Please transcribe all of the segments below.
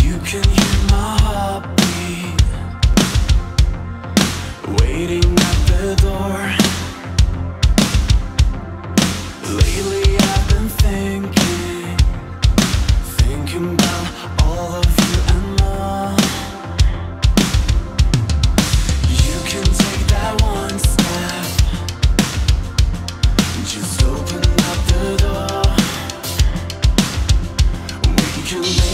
You can hear my heartbeat. Waiting at the door. Lately I've been thinking Thinking about all of you and more You can take that one step. Just open up the door. We can make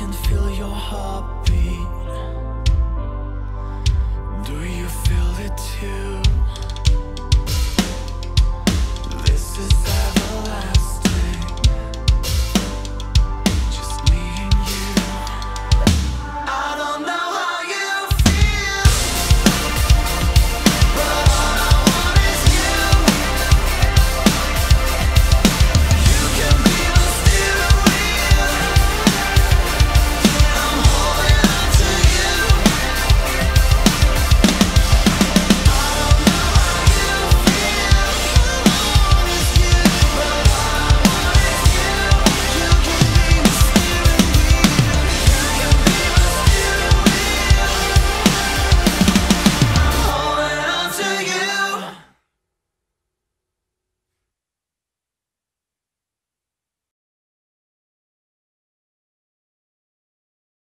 can feel your heartbeat. Do you feel it?